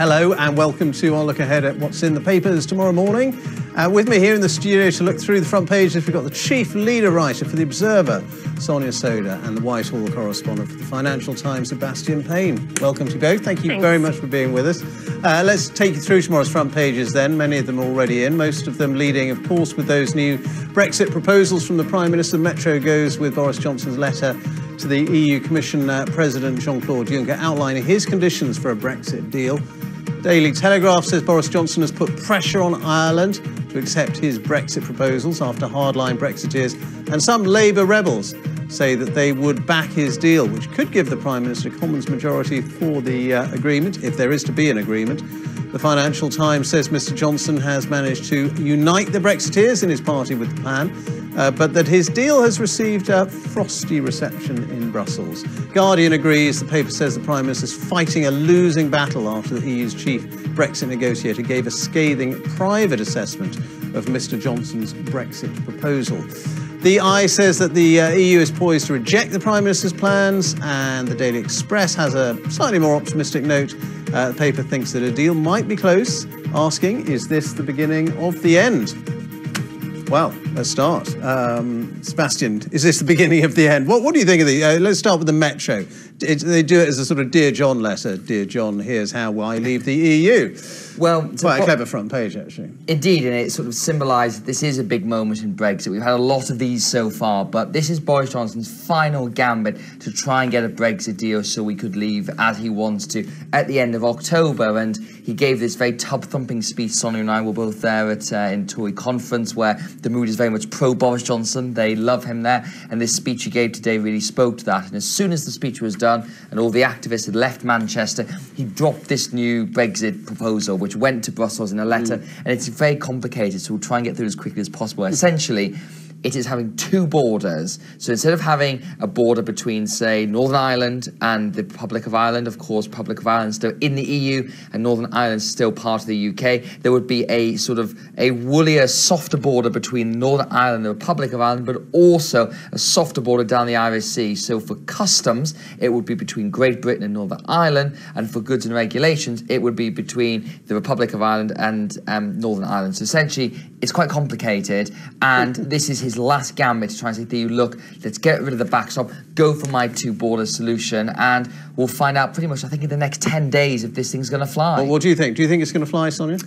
Hello and welcome to our look ahead at what's in the papers tomorrow morning. Uh, with me here in the studio to look through the front pages, we've got the chief leader writer for The Observer, Sonia Sodha, and the Whitehall correspondent for the Financial Times, Sebastian Payne. Welcome to both. Thank you Thanks. very much for being with us. Uh, let's take you through tomorrow's front pages then, many of them already in, most of them leading, of course, with those new Brexit proposals from the Prime Minister. Metro goes with Boris Johnson's letter to the EU Commission uh, President Jean-Claude Juncker outlining his conditions for a Brexit deal. Daily Telegraph says Boris Johnson has put pressure on Ireland to accept his Brexit proposals after hardline Brexiteers and some Labour rebels say that they would back his deal, which could give the Prime Minister a Commons majority for the uh, agreement, if there is to be an agreement. The Financial Times says Mr Johnson has managed to unite the Brexiteers in his party with the plan, uh, but that his deal has received a frosty reception in Brussels. Guardian agrees. The paper says the Prime Minister is fighting a losing battle after the EU's chief Brexit negotiator gave a scathing private assessment of Mr Johnson's Brexit proposal. The Eye says that the uh, EU is poised to reject the Prime Minister's plans, and the Daily Express has a slightly more optimistic note. Uh, the paper thinks that a deal might be close, asking, is this the beginning of the end? Well, let's start. Um, Sebastian, is this the beginning of the end? What, what do you think of the? Uh, let's start with the Metro. It, they do it as a sort of Dear John letter. Dear John, here's how I leave the EU. Well, Quite a po- clever front page, actually. Indeed, and it sort of symbolises this is a big moment in Brexit. We've had a lot of these so far, but this is Boris Johnson's final gambit to try and get a Brexit deal so we could leave as he wants to at the end of October. And he gave this very tub thumping speech. Sonia and I were both there at uh, in Tory conference where the mood is very much pro Boris Johnson. They love him there, and this speech he gave today really spoke to that. And as soon as the speech was done and all the activists had left Manchester, he dropped this new Brexit proposal, which went to Brussels in a letter, mm. and it's very complicated. So we'll try and get through as quickly as possible. Essentially. It is having two borders. So instead of having a border between, say, Northern Ireland and the Republic of Ireland, of course, Republic of Ireland still in the EU and Northern Ireland still part of the UK, there would be a sort of a woollier, softer border between Northern Ireland and the Republic of Ireland, but also a softer border down the Irish Sea. So for customs, it would be between Great Britain and Northern Ireland, and for goods and regulations, it would be between the Republic of Ireland and um, Northern Ireland. So essentially, it's quite complicated, and this is his last gambit to try and say you, look, let's get rid of the backstop, go for my two border solution, and we'll find out pretty much, I think, in the next 10 days if this thing's going to fly. Well, what do you think? Do you think it's going to fly, Sonia?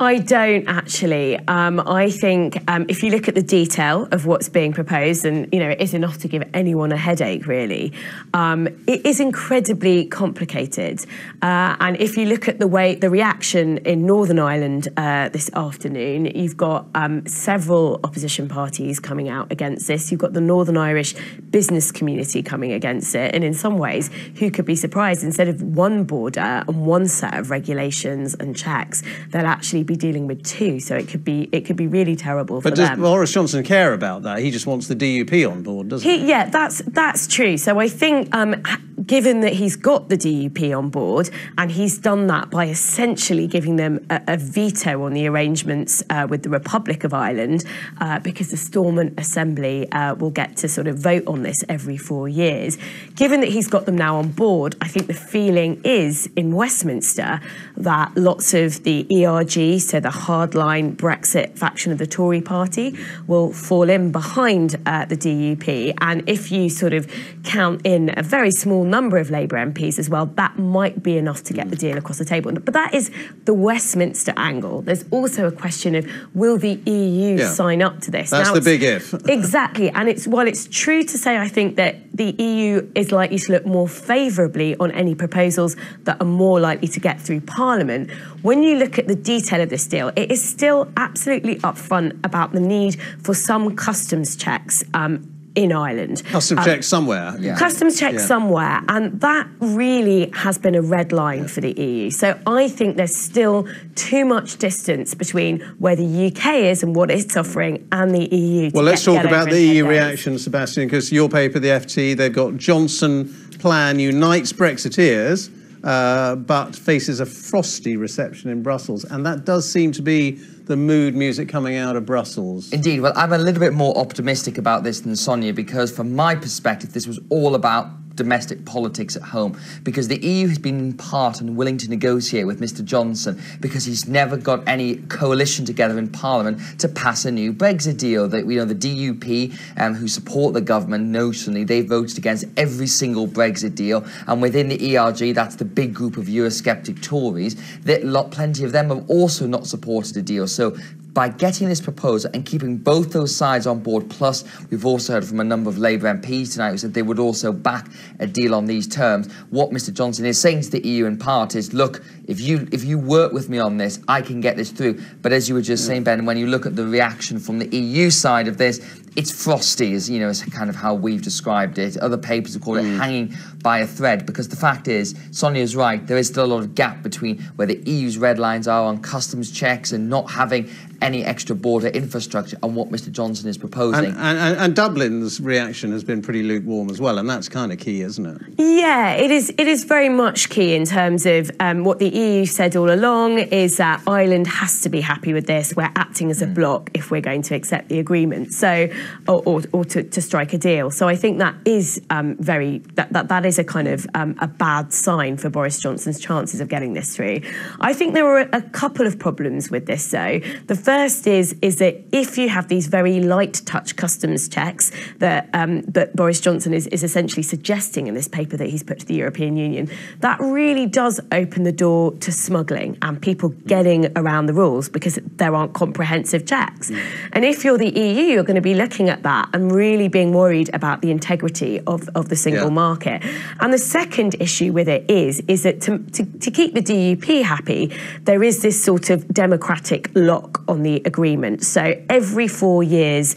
I don't actually. Um, I think um, if you look at the detail of what's being proposed, and you know, it is enough to give anyone a headache, really. Um, it is incredibly complicated, uh, and if you look at the way the reaction in Northern Ireland uh, this afternoon, you've got um, several opposition parties coming out against this. You've got the Northern Irish business community coming against it, and in some ways, who could be surprised? Instead of one border and one set of regulations and checks, they'll actually be dealing with two. So it could be it could be really terrible for But does them. Boris Johnson care about that? He just wants the DUP on board, doesn't he? He, yeah, that's that's true. So I think, um, given that he's got the DUP on board, and he's done that by essentially giving them a, a veto on the arrangements uh, with the Republic of Ireland, uh, because the Stormont Assembly uh, will get to sort of vote on this every four years. Given that he's got them now on board, I think the feeling is in Westminster that lots of the ERG, so the hardline Brexit faction of the Tory party, will fall in behind uh, the DUP. And if you sort of count in a very small number of Labour MPs as well, that might be enough to get the deal across the table. But that is the Westminster angle. There's also a question of will the EU Yeah. sign up to this? That's the big if. exactly. And it's while it's true to say, I think that the EU is likely to look more favourably on any proposals that are more likely to get through Parliament. When you look at the detail of this deal, it is still absolutely upfront about the need for some customs checks. Um, in Ireland. Custom Um, check somewhere. Yeah. Customs checks Yeah. somewhere, and that really has been a red line for the EU. So I think there's still too much distance between where the UK is and what it's offering and the EU. Well, let's get- talk get about the in 10 EU days. reaction, Sebastian, because your paper, the FT, they've got Johnson plan unites Brexiteers, uh, but faces a frosty reception in Brussels. And that does seem to be the mood music coming out of Brussels. Indeed. Well, I'm a little bit more optimistic about this than Sonia because, from my perspective, this was all about domestic politics at home because the EU has been in part unwilling to negotiate with Mr. Johnson because he's never got any coalition together in Parliament to pass a new Brexit deal. That you know the DUP, um, who support the government notionally, they voted against every single Brexit deal, and within the ERG, that's the big group of Eurosceptic Tories. That lot, plenty of them have also not supported a deal. So by getting this proposal and keeping both those sides on board, plus we've also heard from a number of Labour MPs tonight who said they would also back a deal on these terms. What Mr Johnson is saying to the EU in part is, look, if you if you work with me on this, I can get this through. But as you were just yeah. saying, Ben, when you look at the reaction from the EU side of this, it's frosty, as you know, is kind of how we've described it. Other papers have called mm. it hanging by a thread because the fact is, Sonia's right, there is still a lot of gap between where the EU's red lines are on customs checks and not having any extra border infrastructure and what Mr Johnson is proposing. And, and, and, Dublin's reaction has been pretty lukewarm as well, and that's kind of key, isn't it? Yeah, it is. It is very much key in terms of um, what the EU said all along is that Ireland has to be happy with this. We're acting as a mm. bloc if we're going to accept the agreement, so or, or, or to, to, strike a deal. So I think that is um, very that, that that is a kind of um, a bad sign for Boris Johnson's chances of getting this through. I think there are a couple of problems with this, though. The first is is that if you have these very light touch customs checks that um, that Boris Johnson is, is essentially suggesting in this paper that he's put to the European Union, that really does open the door to smuggling and people getting around the rules because there aren't comprehensive checks. Mm. And if you're the EU, you're going to be looking at that and really being worried about the integrity of, of the single yeah. market. And the second issue with it is is that to, to, to keep the DUP happy, there is this sort of democratic lock on the agreement. So every four years,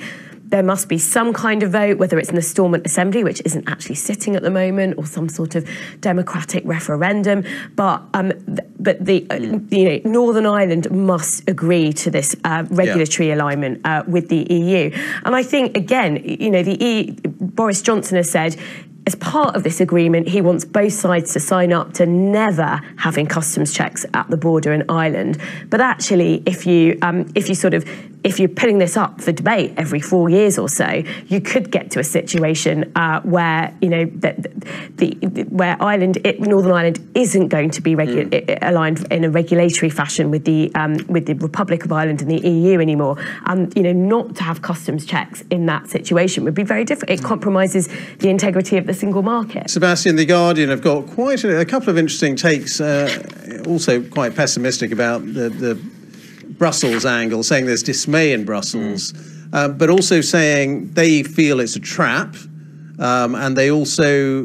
there must be some kind of vote, whether it's an Stormont Assembly, which isn't actually sitting at the moment, or some sort of democratic referendum. But um, th- but the uh, you know Northern Ireland must agree to this uh, regulatory yeah. alignment uh, with the EU. And I think again, you know, the e- Boris Johnson has said as part of this agreement, he wants both sides to sign up to never having customs checks at the border in Ireland. But actually, if you um, if you sort of if you're putting this up for debate every four years or so, you could get to a situation uh, where you know the, the, the, where Ireland, it, Northern Ireland, isn't going to be regu- mm. aligned in a regulatory fashion with the um, with the Republic of Ireland and the EU anymore. And you know, not to have customs checks in that situation would be very different. It compromises the integrity of the single market. Sebastian, the Guardian have got quite a, a couple of interesting takes, uh, also quite pessimistic about the, the Brussels angle, saying there's dismay in Brussels, mm. uh, but also saying they feel it's a trap, um, and they also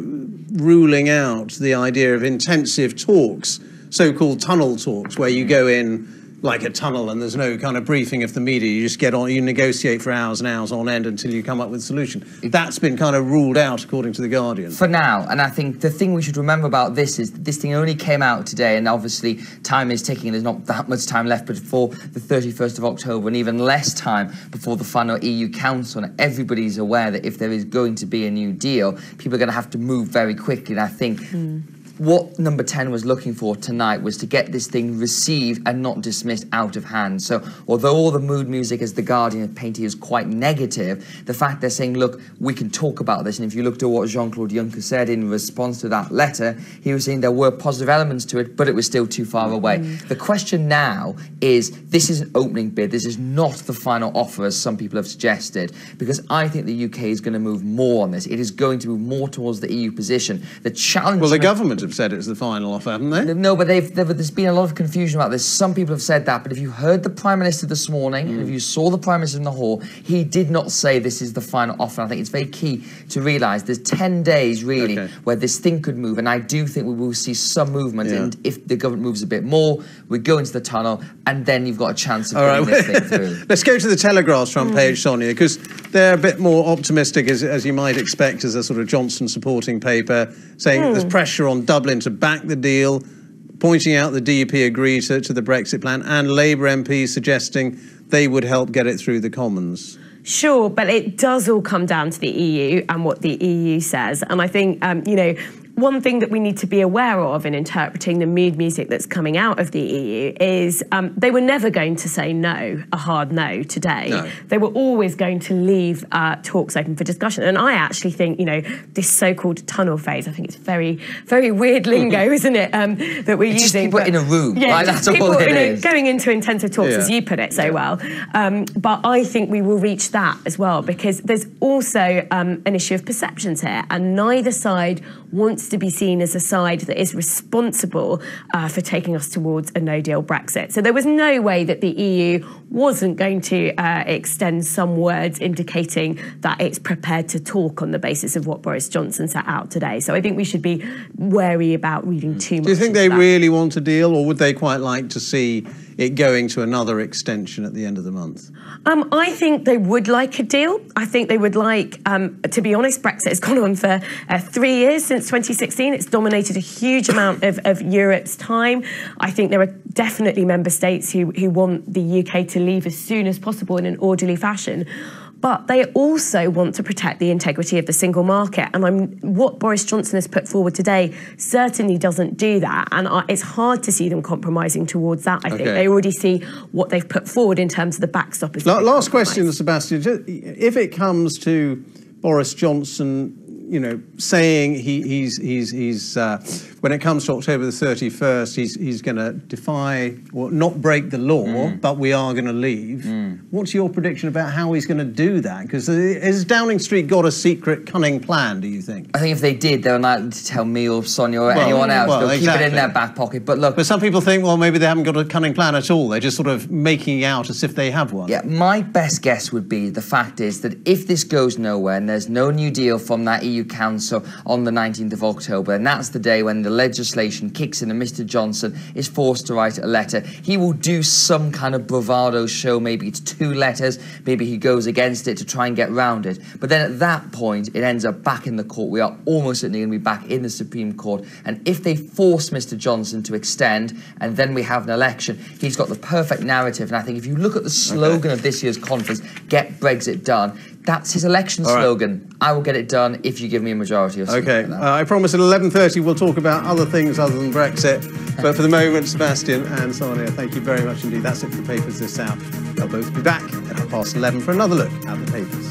ruling out the idea of intensive talks, so-called tunnel talks, where you go in like a tunnel and there's no kind of briefing of the media. You just get on, you negotiate for hours and hours on end until you come up with a solution. That's been kind of ruled out according to The Guardian. For now, and I think the thing we should remember about this is this thing only came out today and obviously time is ticking. There's not that much time left before the 31st of October and even less time before the final EU Council. And everybody's aware that if there is going to be a new deal, people are going to have to move very quickly. And I think mm what number 10 was looking for tonight was to get this thing received and not dismissed out of hand. So, although all the mood music, as The Guardian have painted, is quite negative, the fact they're saying, look, we can talk about this. And if you looked at what Jean Claude Juncker said in response to that letter, he was saying there were positive elements to it, but it was still too far away. Mm. The question now is this is an opening bid. This is not the final offer, as some people have suggested, because I think the UK is going to move more on this. It is going to move more towards the EU position. The challenge. Well, the government have said it's the final offer, haven't they? No, but they've, they've, there's been a lot of confusion about this. Some people have said that, but if you heard the Prime Minister this morning, mm. and if you saw the Prime Minister in the hall, he did not say this is the final offer. I think it's very key to realise there's 10 days, really, okay. where this thing could move, and I do think we will see some movement, yeah. and if the government moves a bit more, we go into the tunnel, and then you've got a chance of All getting right. this thing through. Let's go to the Telegraph's front mm. page, Sonia, because they're a bit more optimistic, as, as you might expect, as a sort of Johnson supporting paper, saying mm. there's pressure on Dublin to back the deal, pointing out the DUP agreed to, to the Brexit plan, and Labour MPs suggesting they would help get it through the Commons. Sure, but it does all come down to the EU and what the EU says. And I think, um, you know, one thing that we need to be aware of in interpreting the mood music that's coming out of the EU is um, they were never going to say no, a hard no today. No. They were always going to leave uh, talks open for discussion. And I actually think, you know, this so-called tunnel phase, I think it's very, very weird lingo, isn't it, um, that we're It's just using. people but- in a room, Yeah, like, just that's all people, it you know, is. going into intensive talks, Yeah. as you put it so well. Um, but I think we will reach that as well because there's also um, an issue of perceptions here, and neither side wants to be seen as a side that is responsible uh, for taking us towards a no deal Brexit. So there was no way that the EU wasn't going to uh, extend some words indicating that it's prepared to talk on the basis of what Boris Johnson set out today. So I think we should be wary about reading too much. Do you think they that. really want a deal, or would they quite like to see it going to another extension at the end of the month? Um, I think they would like a deal. I think they would like, um, to be honest, Brexit has gone on for uh, three years since 2016. It's dominated a huge amount of, of Europe's time. I think there are definitely member states who, who want the UK to leave as soon as possible in an orderly fashion. But they also want to protect the integrity of the single market. And I'm, what Boris Johnson has put forward today certainly doesn't do that. And I, it's hard to see them compromising towards that. I think Okay. they already see what they've put forward in terms of the backstop. As La- Last compromise. question, Sebastian. If it comes to Boris Johnson, you know, saying he, he's he's he's uh, when it comes to October the thirty first, he's he's going to defy or not break the law, Mm. but we are going to leave. What's your prediction about how he's going to do that? Because has Downing Street got a secret, cunning plan? Do you think? I think if they did, they're unlikely to tell me or Sonia or anyone else. well, They'll keep it in their back pocket. But look, But some people think, well, maybe they haven't got a cunning plan at all. They're just sort of making out as if they have one. Yeah, my best guess would be the fact is that if this goes nowhere and there's no new deal from that EU Council on the 19th of October, and that's the day when the legislation kicks in and Mr. Johnson is forced to write a letter, he will do some kind of bravado show. Maybe it's two letters, maybe he goes against it to try and get round it. But then at that point, it ends up back in the court. We are almost certainly going to be back in the Supreme Court. And if they force Mr. Johnson to extend and then we have an election, he's got the perfect narrative. And I think if you look at the slogan of this year's conference, get Brexit done, that's his election right. slogan. I will get it done if you give me a majority or something Okay, like uh. I promise at 11.30 we'll talk about other things other than Brexit. But for the moment, Sebastian and Sonia, thank you very much indeed. That's it for the papers this hour. They'll both be back at half past 11 for another look at the papers.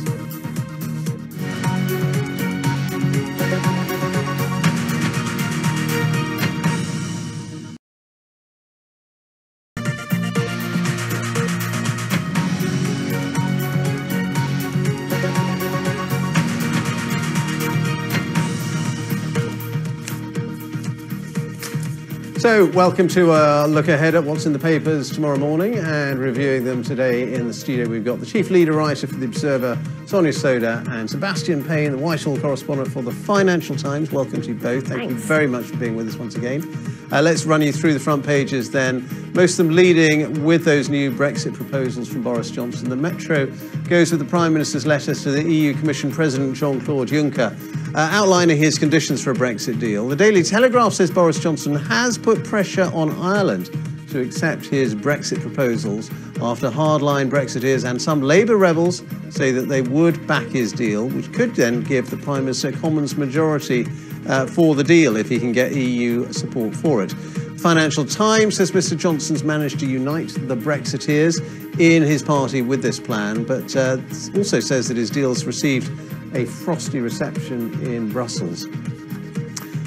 So, welcome to a look ahead at what's in the papers tomorrow morning and reviewing them today in the studio. We've got the chief leader writer for The Observer, Sonia Sodha, and Sebastian Payne, the Whitehall correspondent for the Financial Times. Welcome to you both. Thank you very much for being with us once again. Uh, let's run you through the front pages then. Most of them leading with those new Brexit proposals from Boris Johnson. The Metro goes with the Prime Minister's letter to the EU Commission President Jean Claude Juncker, uh, outlining his conditions for a Brexit deal. The Daily Telegraph says Boris Johnson has put pressure on Ireland to accept his Brexit proposals after hardline Brexiteers and some Labour rebels say that they would back his deal, which could then give the Prime Minister Commons majority uh, for the deal if he can get EU support for it. Financial Times says Mr Johnson's managed to unite the Brexiteers in his party with this plan, but uh, also says that his deal's received a frosty reception in Brussels.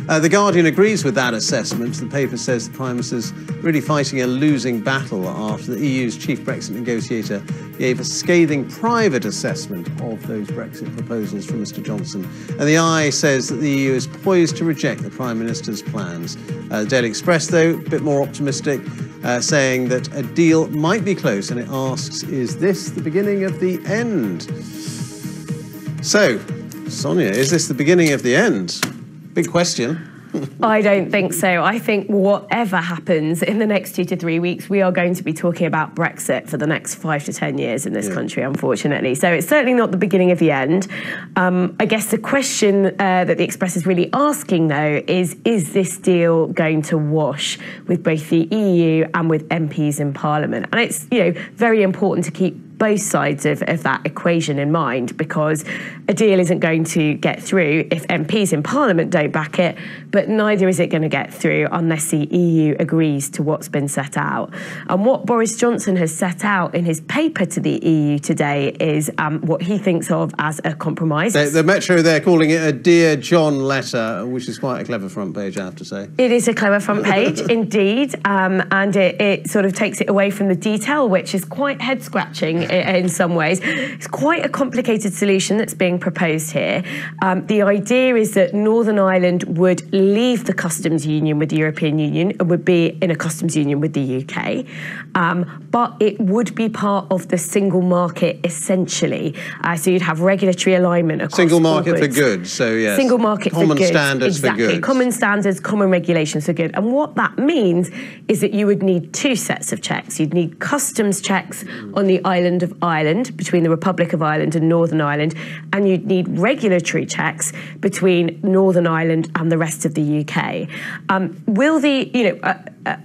Uh, the Guardian agrees with that assessment. The paper says the Prime Minister's really fighting a losing battle after the EU's chief Brexit negotiator gave a scathing private assessment of those Brexit proposals from Mr Johnson. And the Eye says that the EU is poised to reject the Prime Minister's plans. Uh, the Daily Express, though, a bit more optimistic, uh, saying that a deal might be close, and it asks, is this the beginning of the end? So, Sonia, is this the beginning of the end? Big question. I don't think so. I think whatever happens in the next two to three weeks, we are going to be talking about Brexit for the next five to 10 years in this Yeah. country, unfortunately. So it's certainly not the beginning of the end. Um, I guess the question uh, that the Express is really asking, though, is is this deal going to wash with both the EU and with MPs in Parliament? And it's you know very important to keep both sides of, of that equation in mind because a deal isn't going to get through if MPs in Parliament don't back it, but neither is it going to get through unless the EU agrees to what's been set out. And what Boris Johnson has set out in his paper to the EU today is um, what he thinks of as a compromise. The, the Metro, they're calling it a Dear John letter, which is quite a clever front page, I have to say. It is a clever front page, indeed, um, and it, it, sort of takes it away from the detail, which is quite head scratching in, in, some ways. It's quite a complicated solution that's being proposed here. Um, the idea is that Northern Ireland would leave the customs union with the European Union and would be in a customs union with the UK, um, but it would be part of the single market essentially. Uh, so you'd have regulatory alignment across single market for goods. So yes, single market common for goods. standards exactly. for goods. Common standards, common regulations for goods. And what that means is that you would need two sets of checks. You'd need customs checks on the island of Ireland between the Republic of Ireland and Northern Ireland, and you'd need regulatory checks between Northern Ireland and the rest of the UK. Um, will the you know?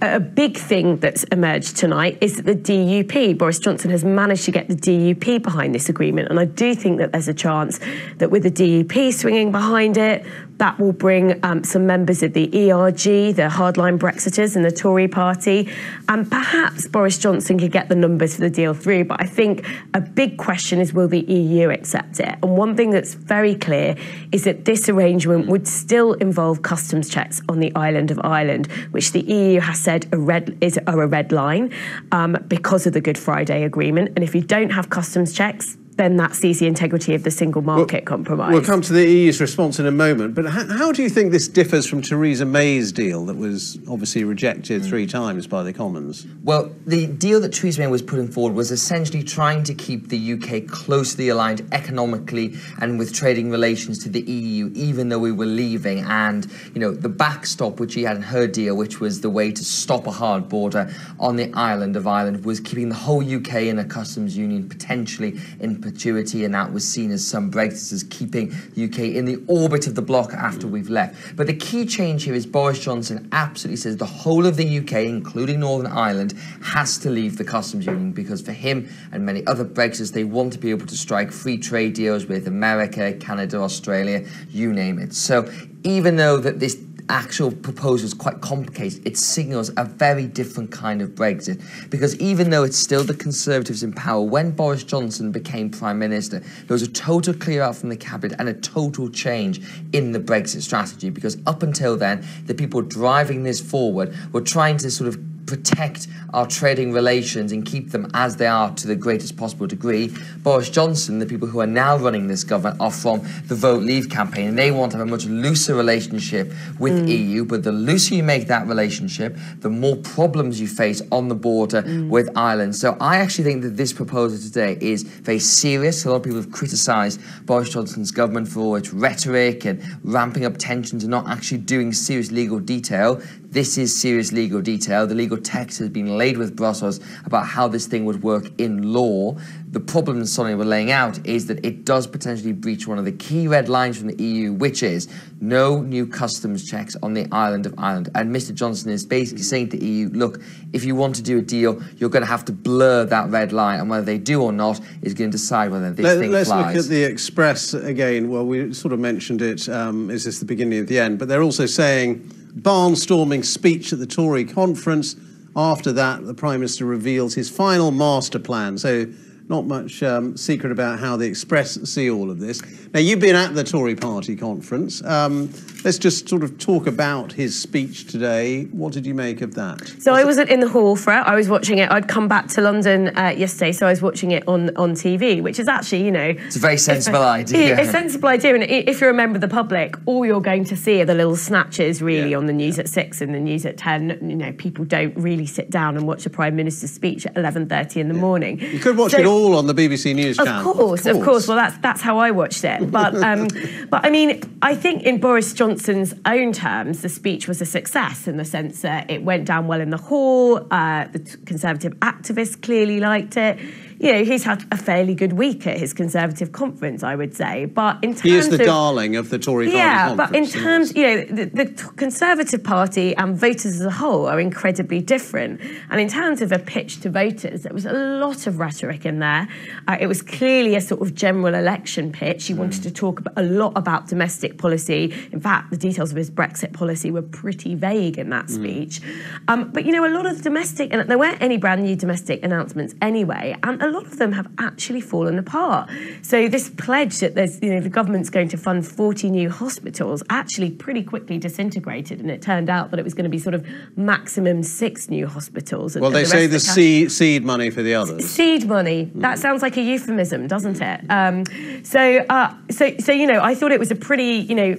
A, big thing that's emerged tonight is that the DUP, Boris Johnson has managed to get the DUP behind this agreement. And I do think that there's a chance that with the DUP swinging behind it, that will bring um, some members of the ERG, the hardline Brexiters, and the Tory party. And perhaps Boris Johnson could get the numbers for the deal through. But I think a big question is will the EU accept it? And one thing that's very clear is that this arrangement would still involve customs checks on the island of Ireland, which the EU has said red, is, are a red line um, because of the Good Friday Agreement. And if you don't have customs checks, then that sees the integrity of the single market we'll, compromise. We'll come to the EU's response in a moment, but how, how, do you think this differs from Theresa May's deal that was obviously rejected mm. three times by the Commons? Well, the deal that Theresa May was putting forward was essentially trying to keep the UK closely aligned economically and with trading relations to the EU, even though we were leaving. And, you know, the backstop which she had in her deal, which was the way to stop a hard border on the island of Ireland, was keeping the whole UK in a customs union, potentially in perpetuity, and that was seen as some Brexiters keeping UK in the orbit of the bloc after we've left. But the key change here is Boris Johnson absolutely says the whole of the UK, including Northern Ireland, has to leave the customs union because for him and many other Brexiters, they want to be able to strike free trade deals with America, Canada, Australia, you name it. So even though that this actual proposal is quite complicated. It signals a very different kind of Brexit because even though it's still the Conservatives in power, when Boris Johnson became Prime Minister, there was a total clear out from the cabinet and a total change in the Brexit strategy because up until then, the people driving this forward were trying to sort of protect our trading relations and keep them as they are to the greatest possible degree. Boris Johnson, the people who are now running this government, are from the Vote Leave campaign, and they want to have a much looser relationship with mm. EU. But the looser you make that relationship, the more problems you face on the border mm. with Ireland. So I actually think that this proposal today is very serious. A lot of people have criticised Boris Johnson's government for its rhetoric and ramping up tensions and not actually doing serious legal detail. This is serious legal detail. The legal text has been laid with Brussels about how this thing would work in law. The problem Sonia were laying out is that it does potentially breach one of the key red lines from the EU, which is no new customs checks on the island of Ireland. And Mr. Johnson is basically saying to the EU, look, if you want to do a deal, you're going to have to blur that red line, and whether they do or not is going to decide whether this Let, thing let's flies. Let's look at the Express again. Well, we sort of mentioned it. Um, is this the beginning of the end? But they're also saying barnstorming speech at the Tory conference. After that, the Prime Minister reveals his final master plan. So not much um, secret about how the Express see all of this. Now, you've been at the Tory party conference. Um, let's just sort of talk about his speech today. What did you make of that? So was I wasn't in the hall for it. I was watching it. I'd come back to London uh, yesterday, so I was watching it on, on TV, which is actually, you know... It's a very sensible a, idea. A sensible idea. And if you're a member of the public, all you're going to see are the little snatches, really, yeah. on the news at 6 and the news at 10. You know, people don't really sit down and watch a Prime Minister's speech at 11.30 in the yeah. morning. You could watch so, it all all on the BBC News of channel. Course, of course, of course. Well, that's that's how I watched it. But um, but I mean, I think in Boris Johnson's own terms, the speech was a success in the sense that it went down well in the hall. Uh, the Conservative activists clearly liked it you know, he's had a fairly good week at his Conservative conference, I would say. But in terms he is the of, darling of the Tory party yeah, but in terms, you know, the, the Conservative Party and voters as a whole are incredibly different. And in terms of a pitch to voters, there was a lot of rhetoric in there. Uh, it was clearly a sort of general election pitch. He wanted to talk a lot about domestic policy. In fact, the details of his Brexit policy were pretty vague in that speech. Um, but you know, a lot of domestic, and there weren't any brand new domestic announcements anyway, and a lot of them have actually fallen apart. So this pledge that there's, you know, the government's going to fund 40 new hospitals actually pretty quickly disintegrated, and it turned out that it was going to be sort of maximum six new hospitals. Well, they the say the cash- seed, seed money for the others. Seed money. That sounds like a euphemism, doesn't it? Um, so, uh, so, so you know, I thought it was a pretty, you know,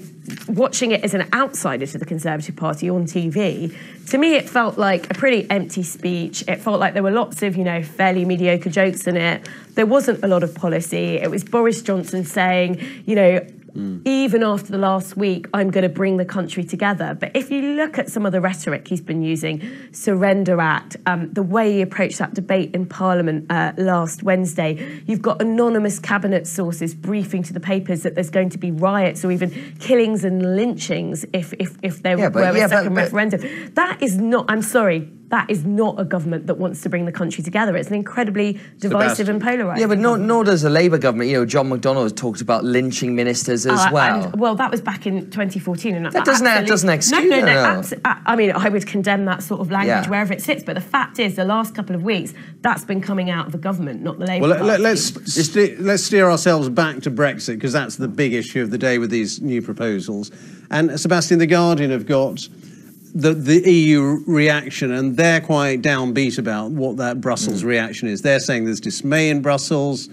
watching it as an outsider to the Conservative Party on TV. To me, it felt like a pretty empty speech. It felt like there were lots of, you know, fairly mediocre jokes in it. There wasn't a lot of policy. It was Boris Johnson saying, you know, even after the last week, I'm going to bring the country together. But if you look at some of the rhetoric he's been using, Surrender Act, um, the way he approached that debate in Parliament uh, last Wednesday, you've got anonymous cabinet sources briefing to the papers that there's going to be riots or even killings and lynchings if if, if there Yeah, but- were yeah, a but- second but- referendum. That is not. I'm sorry. That is not a government that wants to bring the country together. It's an incredibly divisive Sebastian. and polarised. Yeah, but nor, nor does the Labour government. You know, John McDonnell has talked about lynching ministers as Uh, well. and- well, that was back in 2014. And That doesn't- that doesn't excuse- No, no, no. no, no. I I mean, I would condemn that sort of language Yeah. wherever it sits. But the fact is, the last couple of weeks, that's been coming out of the government, not the Labour Well, Party. let, us ste- let's steer ourselves back to Brexit because that's the big issue of the day with these new proposals. And Sebastian, the Guardian have got the, the EU reaction, and they're quite downbeat about what that Brussels reaction is. They're saying there's dismay in Brussels.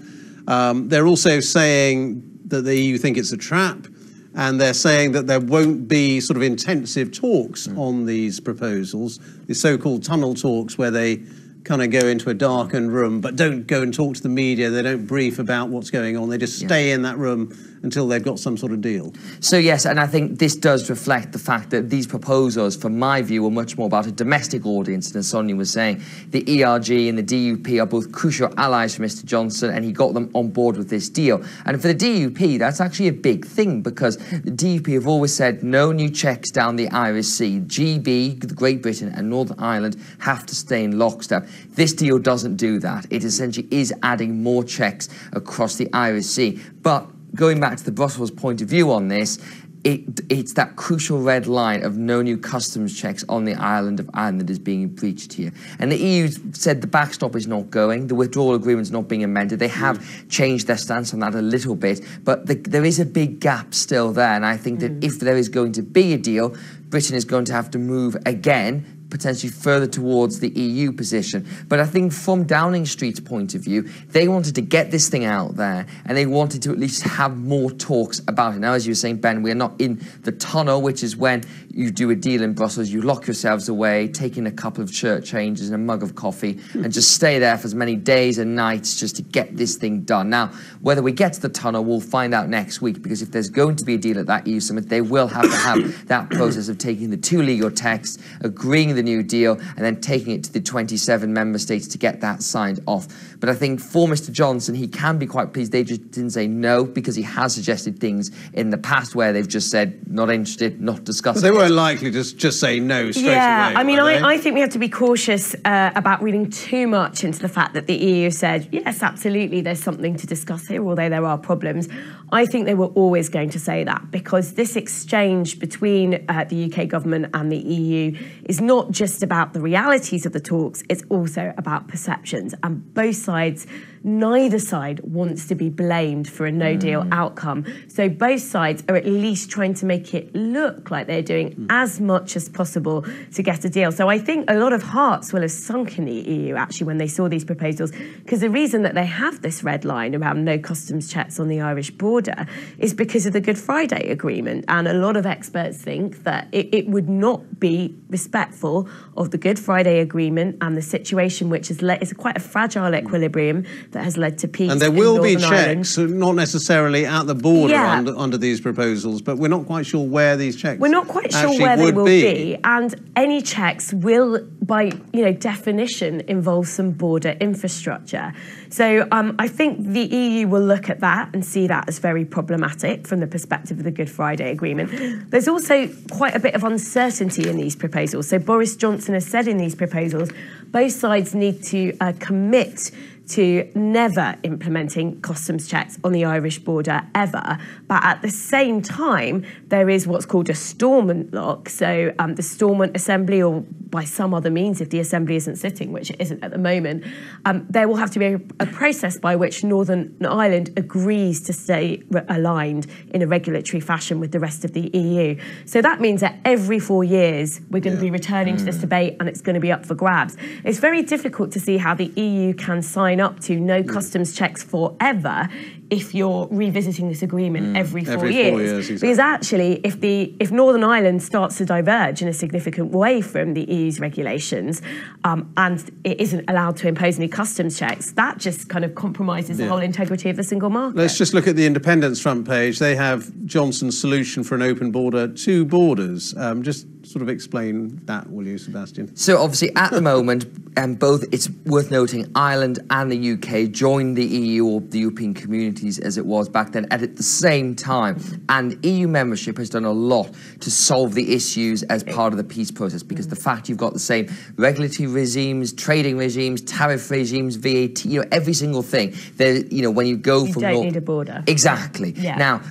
Um, they're also saying that the EU think it's a trap, and they're saying that there won't be sort of intensive talks on these proposals, the so-called tunnel talks, where they kind of go into a darkened room, but don't go and talk to the media. They don't brief about what's going on. They just stay in that room until they've got some sort of deal. So yes, and I think this does reflect the fact that these proposals, from my view, are much more about a domestic audience. And as Sonia was saying, the ERG and the DUP are both crucial allies for Mr Johnson, and he got them on board with this deal. And for the DUP, that's actually a big thing because the DUP have always said no new checks down the Irish Sea. GB, Great Britain, and Northern Ireland have to stay in lockstep. This deal doesn't do that. It essentially is adding more checks across the Irish Sea. But going back to the Brussels point of view on this, it, it's that crucial red line of no new customs checks on the island of Ireland that is being breached here. And the EU said the backstop is not going, the withdrawal agreement is not being amended. They have mm. changed their stance on that a little bit, but the, there is a big gap still there. And I think that mm. if there is going to be a deal, Britain is going to have to move again potentially further towards the EU position. But I think from Downing Street's point of view, they wanted to get this thing out there and they wanted to at least have more talks about it. Now, as you were saying, Ben, we're not in the tunnel, which is when you do a deal in Brussels, you lock yourselves away, take in a couple of shirt changes and a mug of coffee, and just stay there for as many days and nights just to get this thing done. Now, whether we get to the tunnel, we'll find out next week because if there's going to be a deal at that EU summit, they will have to have that process of taking the two legal texts, agreeing the new deal, and then taking it to the 27 member states to get that signed off. But I think for Mr. Johnson, he can be quite pleased they just didn't say no because he has suggested things in the past where they've just said not interested, not discussing. But they weren't likely to just say no straight yeah, away. I mean. I, I think we have to be cautious uh, about reading too much into the fact that the EU said, yes, absolutely, there's something to discuss here, although there are problems. I think they were always going to say that because this exchange between uh, the UK government and the EU is not just about the realities of the talks, it's also about perceptions. And both sides, neither side wants to be blamed for a no deal mm. outcome. So both sides are at least trying to make it look like they're doing mm. as much as possible to get a deal. So I think a lot of hearts will have sunk in the EU actually when they saw these proposals, because the reason that they have this red line around no customs checks on the Irish border is because of the Good Friday Agreement. And a lot of experts think that it, it would not be respectful of the Good Friday Agreement and the situation which is, led, it's quite a fragile mm. equilibrium that has led to peace. And there will be Northern Ireland. checks, uh, not necessarily at the border Yeah. under, under these proposals, but we're not quite sure where these checks We're not quite sure where they will be. be. and any checks will, by you know definition involve some border infrastructure. So um, I think the EU will look at that and see that as very problematic from the perspective of the Good Friday Agreement. There's also quite a bit of uncertainty in these proposals. So Boris Johnson has said in these proposals, both sides need to uh, commit to never implementing customs checks on the Irish border ever. But at the same time, there is what's called a Stormont lock. So um, the Stormont Assembly, or by some other means, if the Assembly isn't sitting, which it isn't at the moment, um, there will have to be a, a, process by which Northern Ireland agrees to stay re- aligned in a regulatory fashion with the rest of the EU. So that means that every four years, we're going yeah. to be returning mm. to this mm. debate and it's going to be up for grabs. It's very difficult to see how the EU can sign up to no customs checks forever if you're revisiting this agreement mm, every, four, every years. four years. exactly. Because actually, if the if Northern Ireland starts to diverge in a significant way from the EU's regulations, um, and it isn't allowed to impose any customs checks, that just kind of compromises yeah. the whole integrity of the single market. Let's just look at the Independence front page. They have Johnson's solution for an open border, two borders. Um, just sort of explain that, will you, Sebastian? So obviously, at the moment, um, both it's worth noting Ireland and the UK joined the EU or the European communities as it was back then at the same time, and EU membership has done a lot to solve the issues as part of the peace process because the fact you've got the same regulatory regimes, trading regimes, tariff regimes, VAT, you know, every single thing. There, you know, when you go you from don't need a border. Exactly. Yeah. Now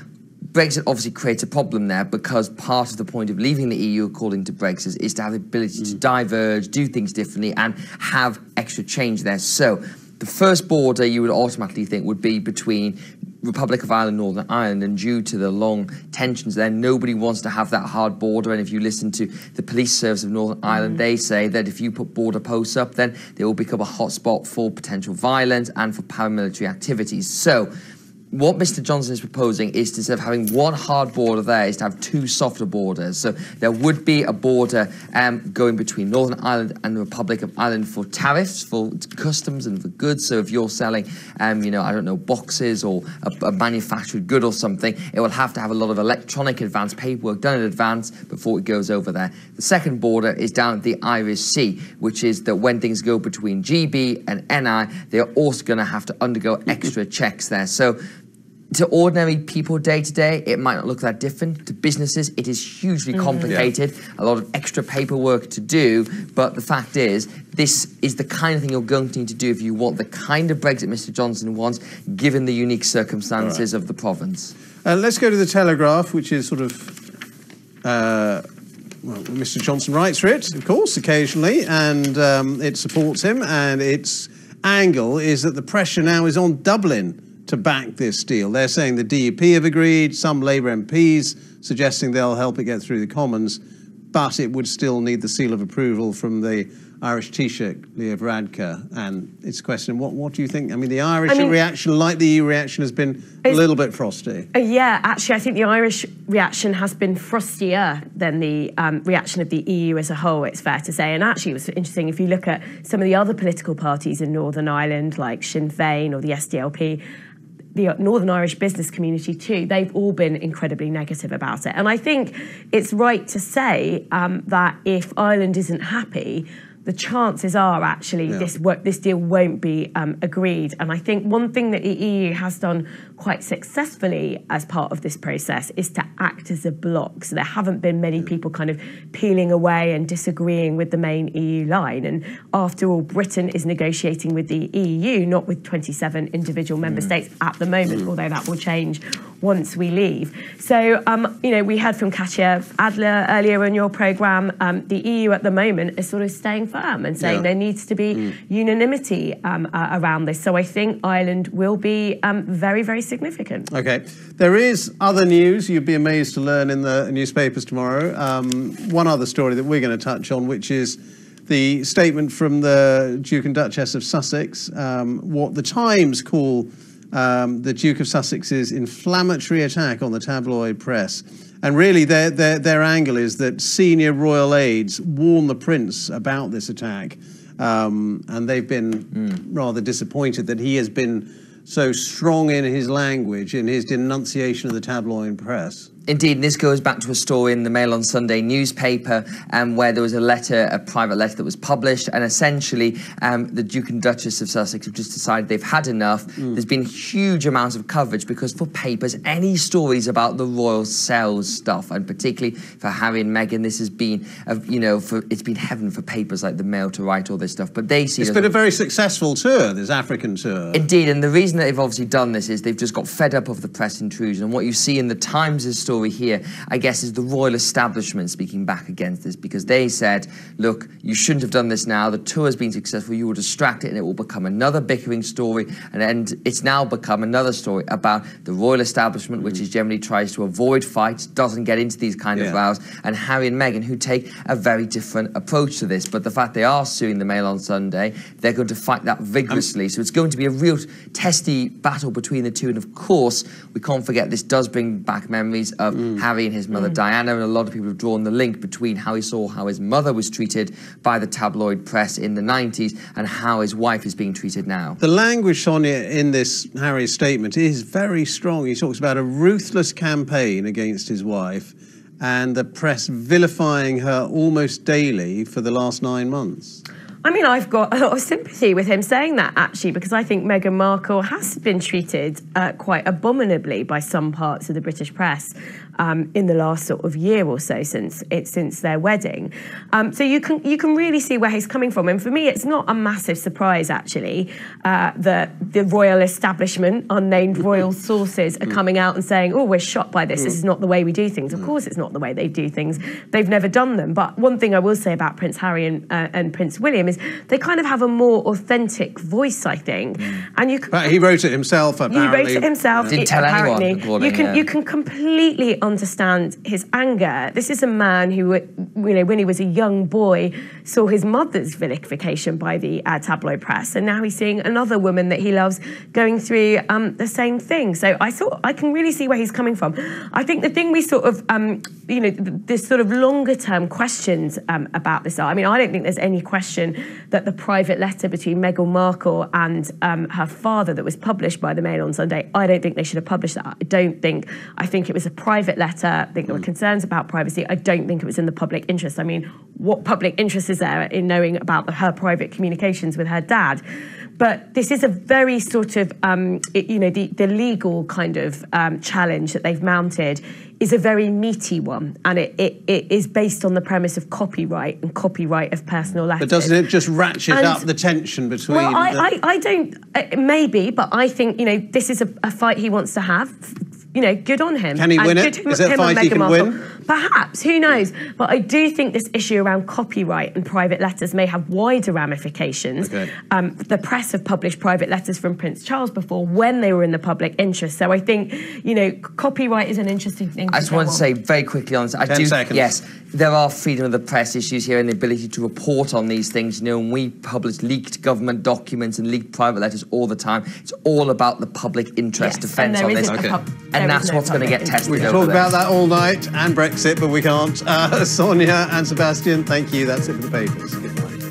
Brexit obviously creates a problem there because part of the point of leaving the EU, according to Brexit, is to have the ability mm. to diverge, do things differently, and have extra change there. So the first border you would automatically think would be between Republic of Ireland, and Northern Ireland, and due to the long tensions there, nobody wants to have that hard border. And if you listen to the police service of Northern Ireland, mm. they say that if you put border posts up, then they will become a hotspot for potential violence and for paramilitary activities. So what Mr. Johnson is proposing is to, instead of having one hard border there, is to have two softer borders. So there would be a border um, going between Northern Ireland and the Republic of Ireland for tariffs, for customs, and for goods. So if you're selling, um, you know, I don't know, boxes or a, a, manufactured good or something, it will have to have a lot of electronic advance paperwork done in advance before it goes over there. The second border is down at the Irish Sea, which is that when things go between GB and NI, they're also going to have to undergo extra checks there. So to ordinary people day to day, it might not look that different. To businesses, it is hugely mm-hmm. complicated, yeah. a lot of extra paperwork to do. But the fact is, this is the kind of thing you're going to need to do if you want the kind of Brexit Mr. Johnson wants, given the unique circumstances right. of the province. Uh, let's go to the Telegraph, which is sort of. Uh, well, Mr. Johnson writes for it, of course, occasionally, and um, it supports him. And its angle is that the pressure now is on Dublin to back this deal. They're saying the DUP have agreed, some Labour MPs suggesting they'll help it get through the Commons, but it would still need the seal of approval from the Irish Taoiseach, Leo Varadkar. And it's a question, what, what do you think? I mean, the Irish I mean, reaction, like the EU reaction, has been a little bit frosty. Uh, yeah, actually, I think the Irish reaction has been frostier than the um, reaction of the EU as a whole, it's fair to say. And actually, it was interesting if you look at some of the other political parties in Northern Ireland, like Sinn Féin or the SDLP, the Northern Irish business community too, they've all been incredibly negative about it. And I think it's right to say um, that if Ireland isn't happy, the chances are actually yeah. this work, this deal won't be um, agreed. And I think one thing that the EU has done quite successfully as part of this process is to act as a bloc. So there haven't been many people kind of peeling away and disagreeing with the main EU line. And after all, Britain is negotiating with the EU, not with 27 individual member mm. states at the moment, mm. although that will change once we leave. So, um, you know, we heard from Katya Adler earlier in your programme. Um, the EU at the moment is sort of staying firm and saying yeah. there needs to be mm. unanimity um, uh, around this. So I think Ireland will be um, very, very significant. Okay. There is other news you'd be amazed to learn in the newspapers tomorrow. Um, one other story that we're going to touch on, which is the statement from the Duke and Duchess of Sussex, um, what the Times call um, the Duke of Sussex's inflammatory attack on the tabloid press. And really, their, their, their angle is that senior royal aides warn the prince about this attack. Um, and they've been mm. rather disappointed that he has been so strong in his language, in his denunciation of the tabloid press. Indeed, and this goes back to a story in the Mail on Sunday newspaper um, where there was a letter, a private letter that was published, and essentially um, the Duke and Duchess of Sussex have just decided they've had enough. Mm. There's been huge amounts of coverage because for papers, any stories about the royal cells stuff, and particularly for Harry and Meghan, this has been, a, you know, for it's been heaven for papers like the Mail to write all this stuff. But they see it's been a very successful tour, this African tour. Indeed, and the reason that they've obviously done this is they've just got fed up of the press intrusion, and what you see in the Times' story story here, I guess, is the royal establishment speaking back against this because they said, look, you shouldn't have done this now. The tour has been successful. You will distract it and it will become another bickering story. And, and it's now become another story about the royal establishment, which is generally tries to avoid fights, doesn't get into these kind yeah. of rows, and Harry and Meghan, who take a very different approach to this. But the fact they are suing the Mail on Sunday, they're going to fight that vigorously. Um, so it's going to be a real testy battle between the two. And of course, we can't forget this does bring back memories of mm. Harry and his mother mm. Diana, and a lot of people have drawn the link between how he saw how his mother was treated by the tabloid press in the 90s and how his wife is being treated now. The language, Sonia, in this Harry statement is very strong. He talks about a ruthless campaign against his wife and the press vilifying her almost daily for the last nine months. I mean, I've got a lot of sympathy with him saying that, actually, because I think Meghan Markle has been treated uh, quite abominably by some parts of the British press um, in the last sort of year or so since it, since their wedding. Um, so you can you can really see where he's coming from. And for me, it's not a massive surprise, actually, uh, that the royal establishment, unnamed royal sources, are coming out and saying, "Oh, we're shocked by this. This is not the way we do things." Of course, it's not the way they do things. They've never done them. But one thing I will say about Prince Harry and, uh, and Prince William is they kind of have a more authentic voice, I think. Mm. And you can, but he wrote it himself. Apparently, he wrote it himself. Didn't tell apparently. anyone. You can yeah. you can completely understand his anger. This is a man who, you know, when he was a young boy, saw his mother's vilification by the uh, tabloid press, and now he's seeing another woman that he loves going through um, the same thing. So I thought I can really see where he's coming from. I think the thing we sort of, um, you know, this sort of longer term questions um, about this are. I mean, I don't think there's any question that the private letter between Meghan Markle and um, her father that was published by the Mail on Sunday, I don't think they should have published that. I don't think. I think it was a private letter. I think there were concerns about privacy. I don't think it was in the public interest. I mean, what public interest is there in knowing about the, her private communications with her dad? But this is a very sort of, um, it, you know, the, the legal kind of um, challenge that they've mounted is a very meaty one, and it, it, it is based on the premise of copyright and copyright of personal letters. But doesn't it just ratchet and, up the tension between? Well, I, I, I, don't, uh, maybe, but I think, you know, this is a, a fight he wants to have you know, good on him. Can he and win it? Is it a fight he can win? Perhaps, who knows? But I do think this issue around copyright and private letters may have wider ramifications. Okay. Um, the press have published private letters from Prince Charles before when they were in the public interest. So I think, you know, copyright is an interesting thing. I just want to say very quickly on this. I Ten do, seconds. Yes, there are freedom of the press issues here and the ability to report on these things. You know, and we publish leaked government documents and leaked private letters all the time. It's all about the public interest yes, defence on this. Okay. and that's no what's going to get tested. We can talk about that all night and Brexit, but we can't. Uh, Sonia and Sebastian, thank you. That's it for the papers.